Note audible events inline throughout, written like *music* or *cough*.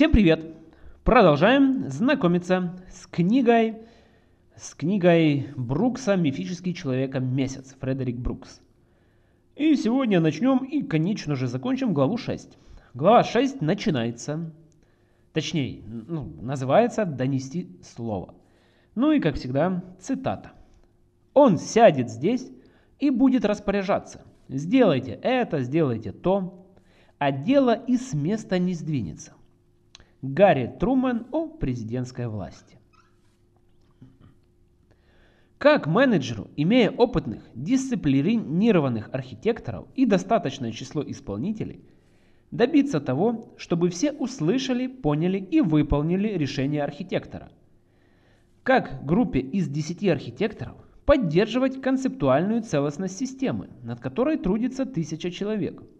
Всем привет! Продолжаем знакомиться с книгой, с книгой Брукса «Мифический человек месяц» Фредерик Брукс. И сегодня начнем и, конечно же, закончим главу 6. Глава 6 начинается, точнее, ну, называется «Донести слово». Ну и, как всегда, цитата. «Он сядет здесь и будет распоряжаться. Сделайте это, сделайте то, а дело и с места не сдвинется. Гарри Трумэн о президентской власти. Как менеджеру, имея опытных, дисциплинированных архитекторов и достаточное число исполнителей, добиться того, чтобы все услышали, поняли и выполнили решение архитектора? Как группе из 10 архитекторов поддерживать концептуальную целостность системы, над которой трудится тысяча человек –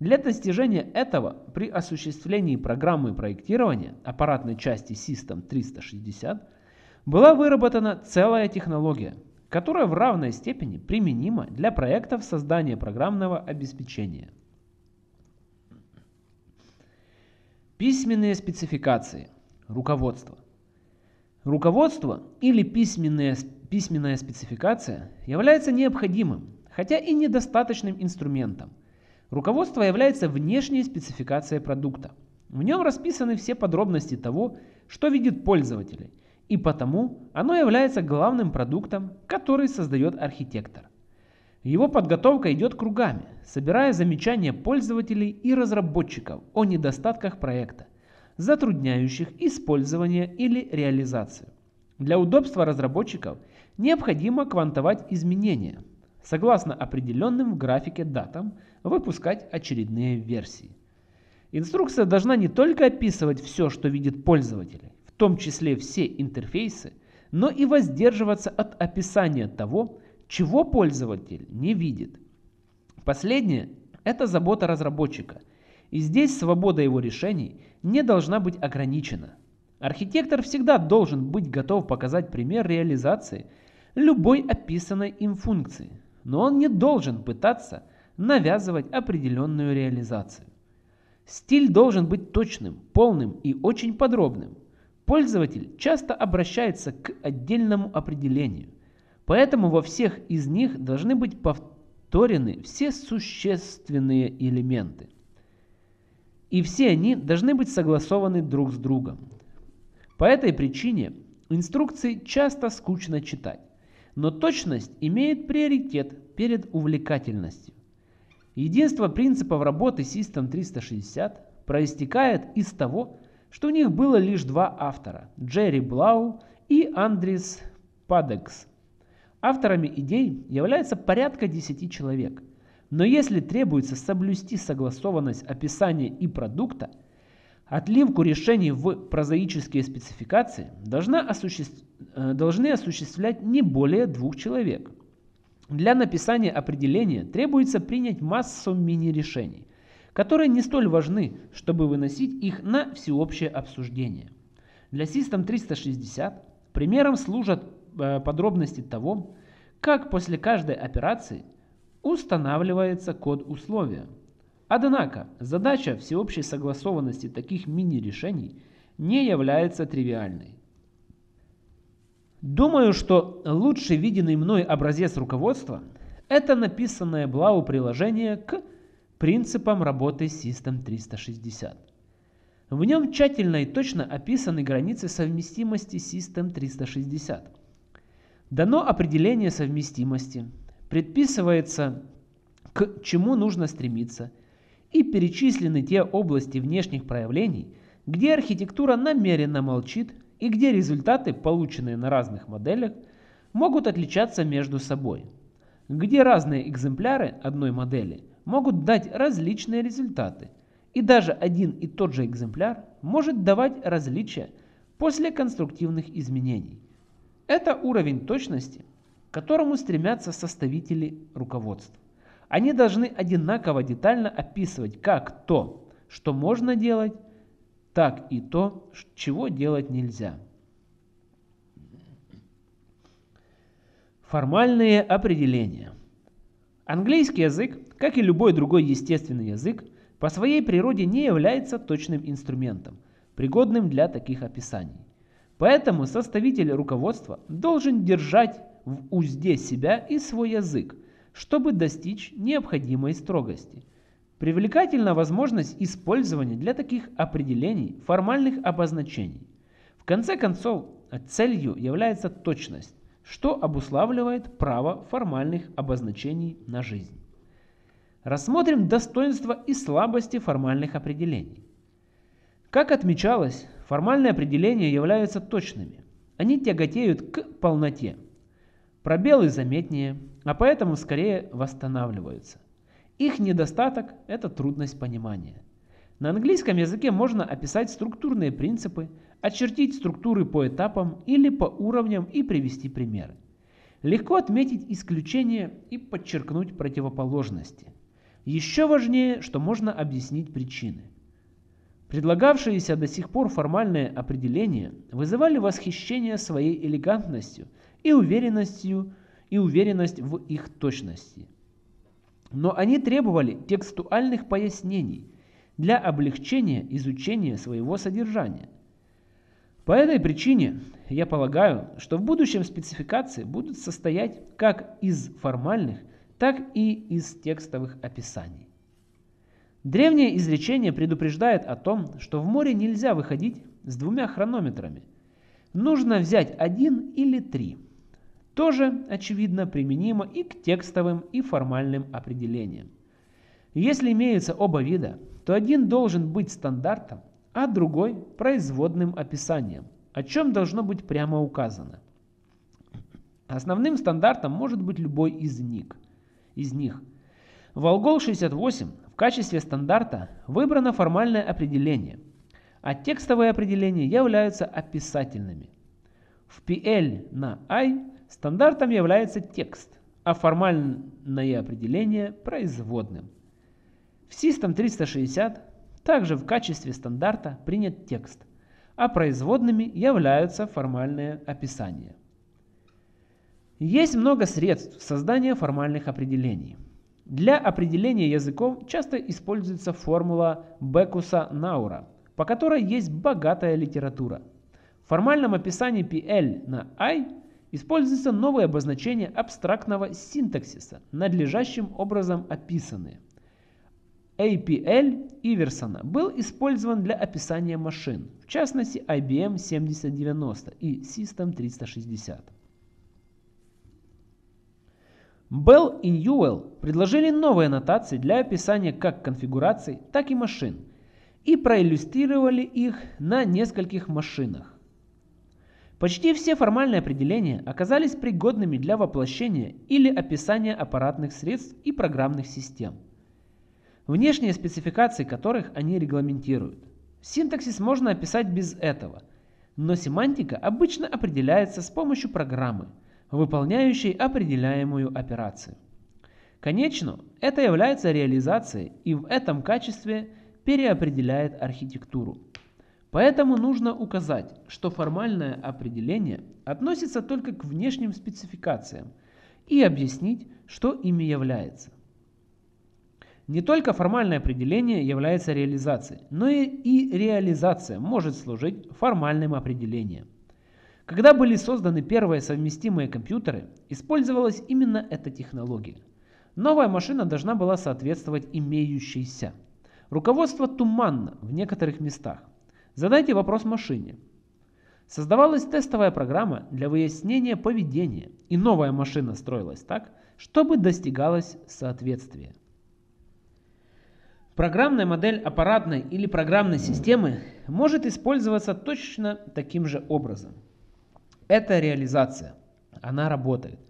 для достижения этого при осуществлении программы проектирования аппаратной части System 360 была выработана целая технология, которая в равной степени применима для проектов создания программного обеспечения. Письменные спецификации. Руководство. Руководство или письменная, письменная спецификация является необходимым, хотя и недостаточным инструментом – Руководство является внешней спецификацией продукта. В нем расписаны все подробности того, что видит пользователь, и потому оно является главным продуктом, который создает архитектор. Его подготовка идет кругами, собирая замечания пользователей и разработчиков о недостатках проекта, затрудняющих использование или реализацию. Для удобства разработчиков необходимо квантовать изменения, согласно определенным в графике датам, выпускать очередные версии. Инструкция должна не только описывать все, что видит пользователь, в том числе все интерфейсы, но и воздерживаться от описания того, чего пользователь не видит. Последнее – это забота разработчика, и здесь свобода его решений не должна быть ограничена. Архитектор всегда должен быть готов показать пример реализации любой описанной им функции, но он не должен пытаться навязывать определенную реализацию. Стиль должен быть точным, полным и очень подробным. Пользователь часто обращается к отдельному определению, поэтому во всех из них должны быть повторены все существенные элементы. И все они должны быть согласованы друг с другом. По этой причине инструкции часто скучно читать, но точность имеет приоритет перед увлекательностью. Единство принципов работы System 360 проистекает из того, что у них было лишь два автора – Джерри Блау и Андрис Падекс. Авторами идей является порядка 10 человек. Но если требуется соблюсти согласованность описания и продукта, отливку решений в прозаические спецификации должна осуществ... Э, должны осуществлять не более двух человек – для написания определения требуется принять массу мини-решений, которые не столь важны, чтобы выносить их на всеобщее обсуждение. Для System 360 примером служат э, подробности того, как после каждой операции устанавливается код условия. Однако задача всеобщей согласованности таких мини-решений не является тривиальной. Думаю, что лучший виденный мной образец руководства – это написанное Блау приложение к принципам работы System 360. В нем тщательно и точно описаны границы совместимости System 360. Дано определение совместимости, предписывается, к чему нужно стремиться, и перечислены те области внешних проявлений, где архитектура намеренно молчит и где результаты, полученные на разных моделях, могут отличаться между собой, где разные экземпляры одной модели могут дать различные результаты, и даже один и тот же экземпляр может давать различия после конструктивных изменений. Это уровень точности, к которому стремятся составители руководства. Они должны одинаково детально описывать как то, что можно делать, так и то, чего делать нельзя. Формальные определения. Английский язык, как и любой другой естественный язык, по своей природе не является точным инструментом, пригодным для таких описаний. Поэтому составитель руководства должен держать в узде себя и свой язык, чтобы достичь необходимой строгости. Привлекательна возможность использования для таких определений формальных обозначений. В конце концов, целью является точность, что обуславливает право формальных обозначений на жизнь. Рассмотрим достоинства и слабости формальных определений. Как отмечалось, формальные определения являются точными. Они тяготеют к полноте. Пробелы заметнее, а поэтому скорее восстанавливаются. Их недостаток – это трудность понимания. На английском языке можно описать структурные принципы, очертить структуры по этапам или по уровням и привести примеры. Легко отметить исключения и подчеркнуть противоположности. Еще важнее, что можно объяснить причины. Предлагавшиеся до сих пор формальные определения вызывали восхищение своей элегантностью и уверенностью и уверенность в их точности. Но они требовали текстуальных пояснений для облегчения изучения своего содержания. По этой причине я полагаю, что в будущем спецификации будут состоять как из формальных, так и из текстовых описаний. Древнее изречение предупреждает о том, что в море нельзя выходить с двумя хронометрами. Нужно взять один или три. Тоже, очевидно, применимо и к текстовым и формальным определениям. Если имеются оба вида, то один должен быть стандартом, а другой – производным описанием, о чем должно быть прямо указано. Основным стандартом может быть любой из них. Из них. В Algol 68 в качестве стандарта выбрано формальное определение, а текстовые определения являются описательными. В PL на I стандартом является текст, а формальное определение – производным. В System 360 также в качестве стандарта принят текст, а производными являются формальные описания. Есть много средств создания формальных определений. Для определения языков часто используется формула Бекуса-Наура, по которой есть богатая литература. В формальном описании PL на I используется новое обозначение абстрактного синтаксиса, надлежащим образом описанные. APL Иверсона был использован для описания машин, в частности IBM 7090 и System 360. Bell и Newell предложили новые аннотации для описания как конфигураций, так и машин и проиллюстрировали их на нескольких машинах. Почти все формальные определения оказались пригодными для воплощения или описания аппаратных средств и программных систем, внешние спецификации которых они регламентируют. Синтаксис можно описать без этого, но семантика обычно определяется с помощью программы – выполняющей определяемую операцию. Конечно, это является реализацией и в этом качестве переопределяет архитектуру. Поэтому нужно указать, что формальное определение относится только к внешним спецификациям и объяснить, что ими является. Не только формальное определение является реализацией, но и реализация может служить формальным определением. Когда были созданы первые совместимые компьютеры, использовалась именно эта технология. Новая машина должна была соответствовать имеющейся. Руководство туманно в некоторых местах. Задайте вопрос машине. Создавалась тестовая программа для выяснения поведения, и новая машина строилась так, чтобы достигалось соответствие. Программная модель аппаратной или программной системы может использоваться точно таким же образом. Это реализация. Она работает.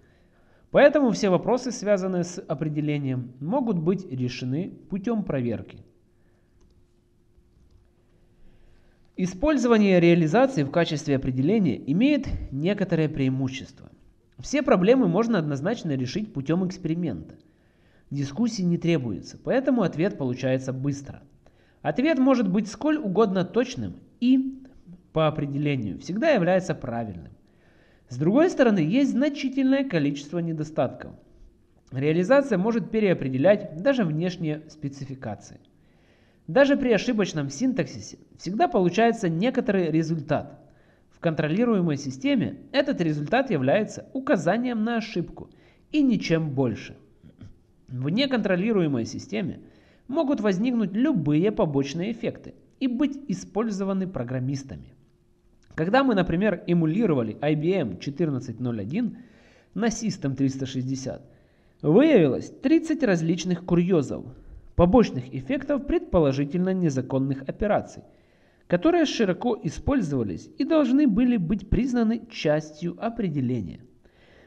Поэтому все вопросы, связанные с определением, могут быть решены путем проверки. Использование реализации в качестве определения имеет некоторые преимущества. Все проблемы можно однозначно решить путем эксперимента. Дискуссии не требуется, поэтому ответ получается быстро. Ответ может быть сколь угодно точным и, по определению, всегда является правильным. С другой стороны, есть значительное количество недостатков. Реализация может переопределять даже внешние спецификации. Даже при ошибочном синтаксисе всегда получается некоторый результат. В контролируемой системе этот результат является указанием на ошибку и ничем больше. В неконтролируемой системе могут возникнуть любые побочные эффекты и быть использованы программистами. Когда мы, например, эмулировали IBM 1401 на System 360, выявилось 30 различных курьезов, побочных эффектов предположительно незаконных операций, которые широко использовались и должны были быть признаны частью определения.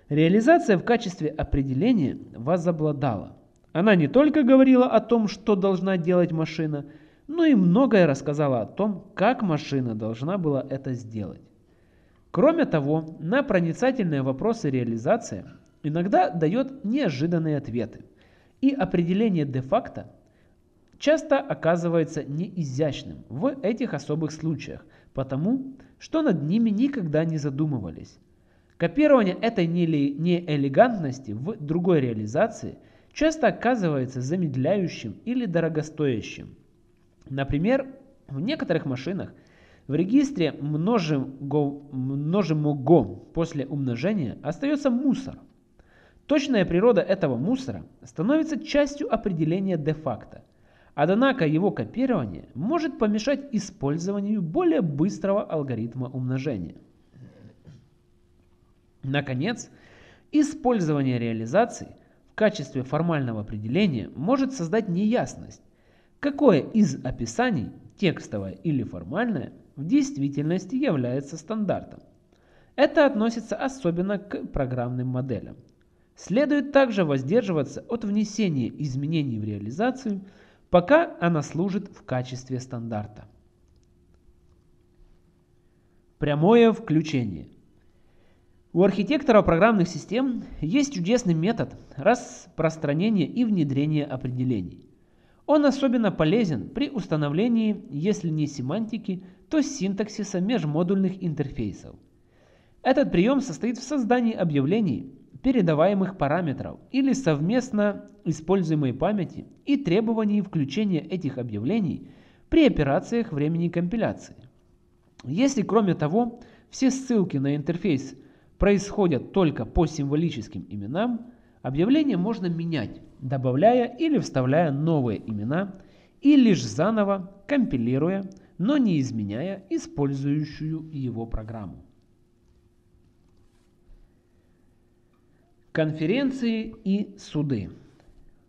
Реализация в качестве определения возобладала. Она не только говорила о том, что должна делать машина, но и многое рассказала о том, как машина должна была это сделать. Кроме того, на проницательные вопросы реализация иногда дает неожиданные ответы, и определение де-факто часто оказывается неизящным в этих особых случаях, потому что над ними никогда не задумывались. Копирование этой неэлегантности в другой реализации часто оказывается замедляющим или дорогостоящим. Например, в некоторых машинах в регистре множимого после умножения остается мусор. Точная природа этого мусора становится частью определения де-факто – Однако его копирование может помешать использованию более быстрого алгоритма умножения. Наконец, использование реализации в качестве формального определения может создать неясность, какое из описаний, текстовое или формальное, в действительности является стандартом. Это относится особенно к программным моделям. Следует также воздерживаться от внесения изменений в реализацию – пока она служит в качестве стандарта. Прямое включение. У архитектора программных систем есть чудесный метод распространения и внедрения определений. Он особенно полезен при установлении, если не семантики, то синтаксиса межмодульных интерфейсов. Этот прием состоит в создании объявлений, передаваемых параметров или совместно используемой памяти и требований включения этих объявлений при операциях времени компиляции. Если кроме того все ссылки на интерфейс происходят только по символическим именам, объявление можно менять, добавляя или вставляя новые имена и лишь заново компилируя, но не изменяя использующую его программу. Конференции и суды.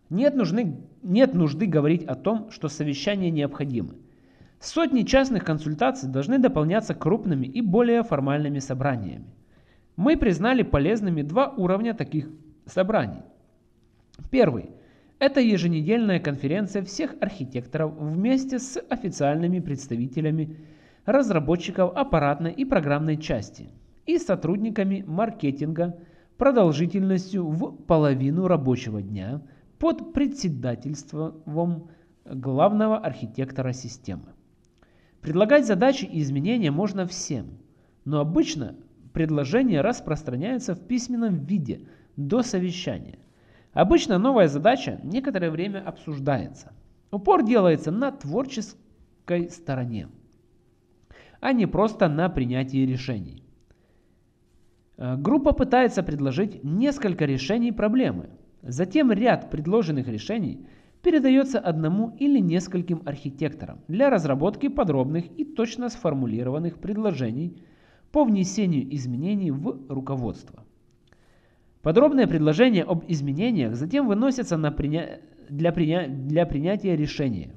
Нет, нужны, нет нужды говорить о том, что совещания необходимы. Сотни частных консультаций должны дополняться крупными и более формальными собраниями. Мы признали полезными два уровня таких собраний. Первый – это еженедельная конференция всех архитекторов вместе с официальными представителями разработчиков аппаратной и программной части и сотрудниками маркетинга, продолжительностью в половину рабочего дня под председательством главного архитектора системы. Предлагать задачи и изменения можно всем, но обычно предложения распространяются в письменном виде до совещания. Обычно новая задача некоторое время обсуждается. Упор делается на творческой стороне, а не просто на принятии решений. Э, группа пытается предложить несколько решений проблемы. Затем ряд предложенных решений передается одному или нескольким архитекторам для разработки подробных и точно сформулированных предложений по внесению изменений в руководство. Подробные предложения об изменениях затем выносятся на приня... для, приня... для принятия решения.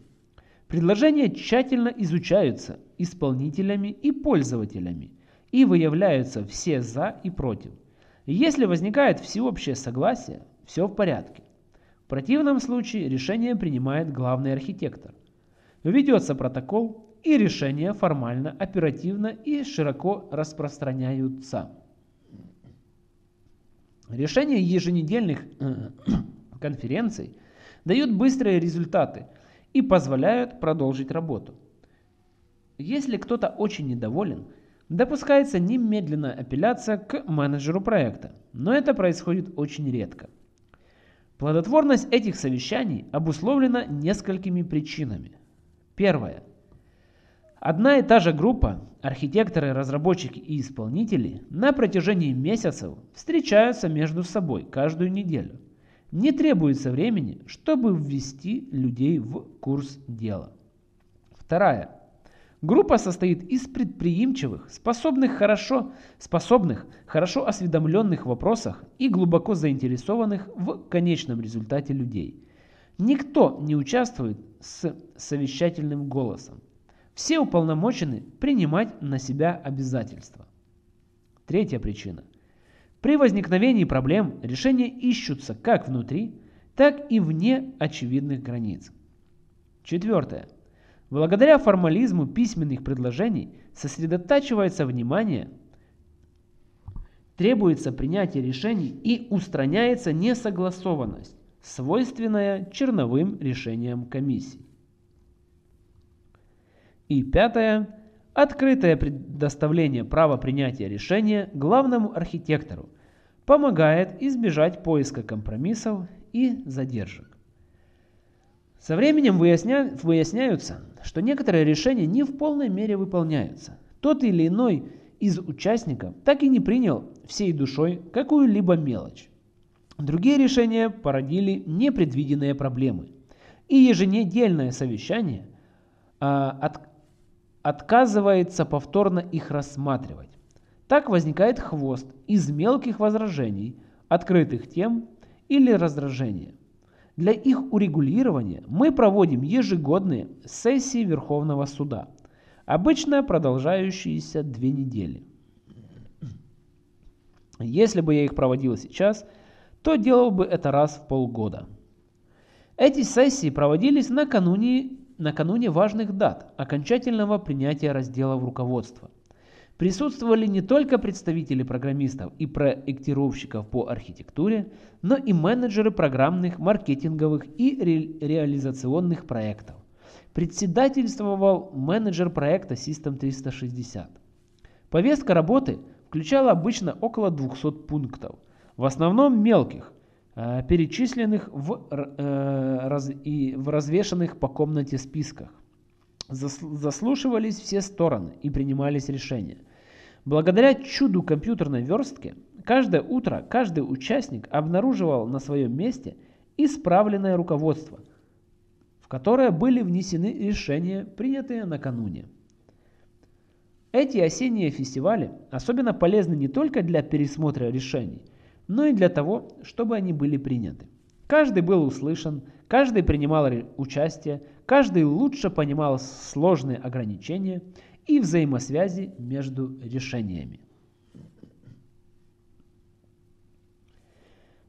Предложения тщательно изучаются исполнителями и пользователями – и выявляются все «за» и «против». Если возникает всеобщее согласие, все в порядке. В противном случае решение принимает главный архитектор. Ведется протокол, и решения формально, оперативно и широко распространяются. Решения еженедельных *clears throat* конференций дают быстрые результаты и позволяют продолжить работу. Если кто-то очень недоволен – Допускается немедленная апелляция к менеджеру проекта, но это происходит очень редко. Плодотворность этих совещаний обусловлена несколькими причинами. Первое. Одна и та же группа, архитекторы, разработчики и исполнители, на протяжении месяцев встречаются между собой каждую неделю. Не требуется времени, чтобы ввести людей в курс дела. Вторая. Группа состоит из предприимчивых, способных хорошо, способных, хорошо осведомленных в вопросах и глубоко заинтересованных в конечном результате людей. Никто не участвует с совещательным голосом. Все уполномочены принимать на себя обязательства. Третья причина. При возникновении проблем решения ищутся как внутри, так и вне очевидных границ. Четвертое. Благодаря формализму письменных предложений сосредотачивается внимание, требуется принятие решений и устраняется несогласованность, свойственная черновым решениям комиссий. И пятое. Открытое предоставление права принятия решения главному архитектору помогает избежать поиска компромиссов и задержек. Со временем выясня... выясняются, что некоторые решения не в полной мере выполняются. Тот или иной из участников так и не принял всей душой какую-либо мелочь. Другие решения породили непредвиденные проблемы. И еженедельное совещание а, от, отказывается повторно их рассматривать. Так возникает хвост из мелких возражений, открытых тем или раздражения. Для их урегулирования мы проводим ежегодные сессии Верховного суда, обычно продолжающиеся две недели. Если бы я их проводил сейчас, то делал бы это раз в полгода. Эти сессии проводились накануне накануне важных дат окончательного принятия разделов руководства. Присутствовали не только представители программистов и проектировщиков по архитектуре, но и менеджеры программных, маркетинговых и ре реализационных проектов. Председательствовал менеджер проекта System 360. Повестка работы включала обычно около 200 пунктов, в основном мелких, Э, перечисленных в, э, раз, и в развешанных по комнате списках. Заслушивались все стороны и принимались решения. Благодаря чуду компьютерной верстки, каждое утро каждый участник обнаруживал на своем месте исправленное руководство, в которое были внесены решения, принятые накануне. Эти осенние фестивали особенно полезны не только для пересмотра решений, но и для того, чтобы они были приняты. Каждый был услышан, каждый принимал участие, каждый лучше понимал сложные ограничения и взаимосвязи между решениями.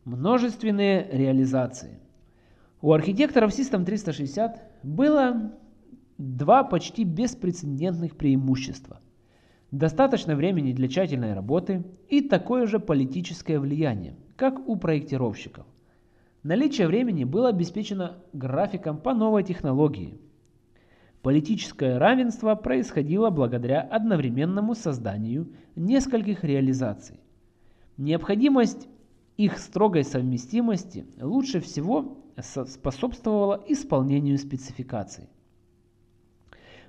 Множественные реализации. У архитекторов System 360 было два почти беспрецедентных преимущества – Достаточно времени для тщательной работы и такое же политическое влияние, как у проектировщиков. Наличие времени было обеспечено графиком по новой технологии. Политическое равенство происходило благодаря одновременному созданию нескольких реализаций. Необходимость их строгой совместимости лучше всего способствовала исполнению спецификаций.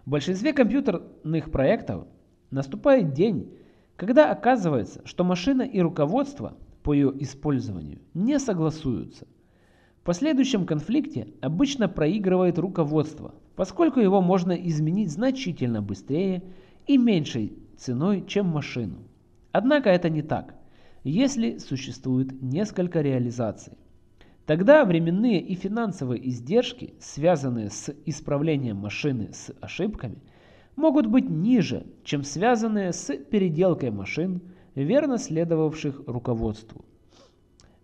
В большинстве компьютерных проектов Наступает день, когда оказывается, что машина и руководство по ее использованию не согласуются. В последующем конфликте обычно проигрывает руководство, поскольку его можно изменить значительно быстрее и меньшей ценой, чем машину. Однако это не так, если существует несколько реализаций. Тогда временные и финансовые издержки, связанные с исправлением машины с ошибками – могут быть ниже, чем связанные с переделкой машин, верно следовавших руководству.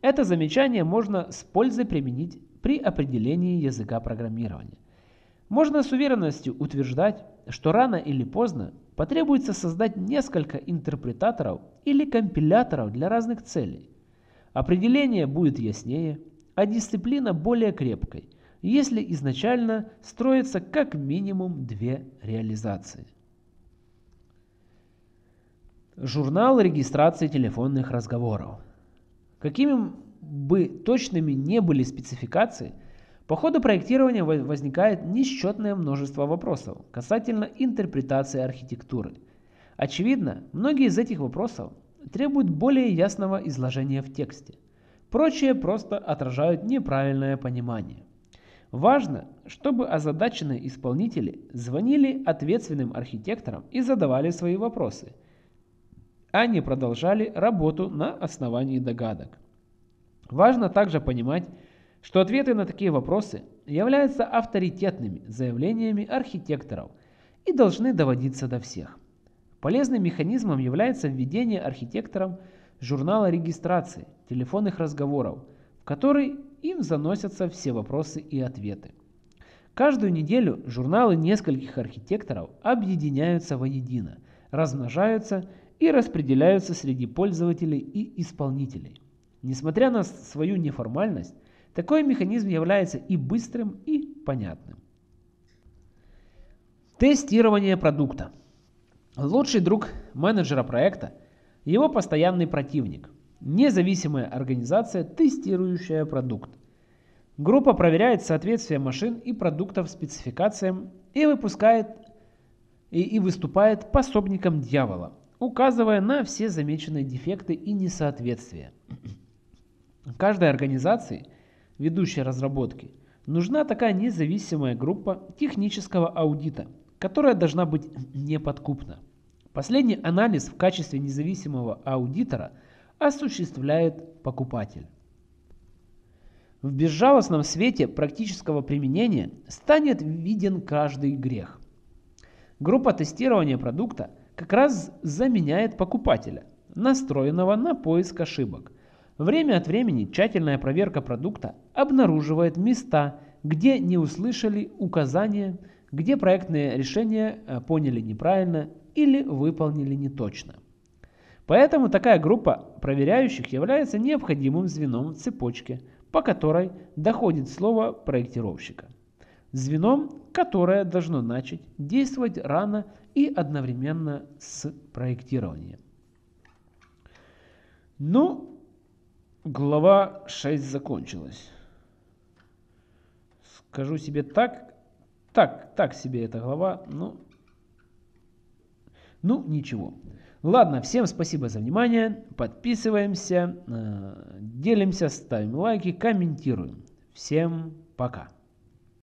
Это замечание можно с пользой применить при определении языка программирования. Можно с уверенностью утверждать, что рано или поздно потребуется создать несколько интерпретаторов или компиляторов для разных целей. Определение будет яснее, а дисциплина более крепкой – если изначально строится как минимум две реализации. Журнал регистрации телефонных разговоров. Какими бы точными не были спецификации, По ходу проектирования возникает несчетное множество вопросов касательно интерпретации архитектуры. Очевидно, многие из этих вопросов требуют более ясного изложения в тексте. Прочие просто отражают неправильное понимание. Важно, чтобы озадаченные исполнители звонили ответственным архитекторам и задавали свои вопросы, не продолжали работу на основании догадок. Важно также понимать, что ответы на такие вопросы являются авторитетными заявлениями архитекторов и должны доводиться до всех. Полезным механизмом является введение архитекторам журнала регистрации телефонных разговоров, в который им заносятся все вопросы и ответы. Каждую неделю журналы нескольких архитекторов объединяются воедино, размножаются и распределяются среди пользователей и исполнителей. Несмотря на свою неформальность, такой механизм является и быстрым, и понятным. Тестирование продукта. Лучший друг менеджера проекта – его постоянный противник. Независимая организация, тестирующая продукт. Группа проверяет соответствие машин и продуктов спецификациям и выпускает и, и выступает пособником дьявола, указывая на все замеченные дефекты и несоответствия. Каждой организации – ведущей разработки, нужна такая независимая группа технического аудита, которая должна быть неподкупна. Последний анализ в качестве независимого аудитора осуществляет покупатель. В безжалостном свете практического применения станет виден каждый грех. Группа тестирования продукта как раз заменяет покупателя, настроенного на поиск ошибок – Время от времени тщательная проверка продукта обнаруживает места, где не услышали указания, где проектные решения э, поняли неправильно или выполнили неточно. Поэтому такая группа проверяющих является необходимым звеном в цепочке, по которой доходит слово проектировщика. Звеном, которое должно начать действовать рано и одновременно с проектированием. Ну, Глава 6 закончилась. Скажу себе так, так, так себе эта глава, ну, ну ничего. Ладно, всем спасибо за внимание, подписываемся, э, делимся, ставим лайки, комментируем. Всем пока.